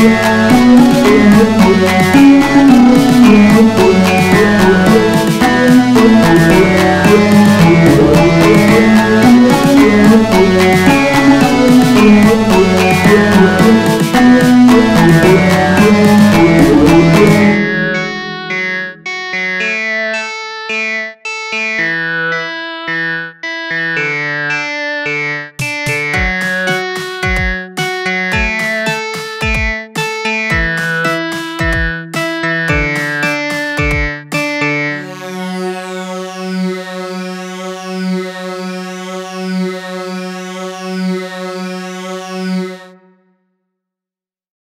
Yeah.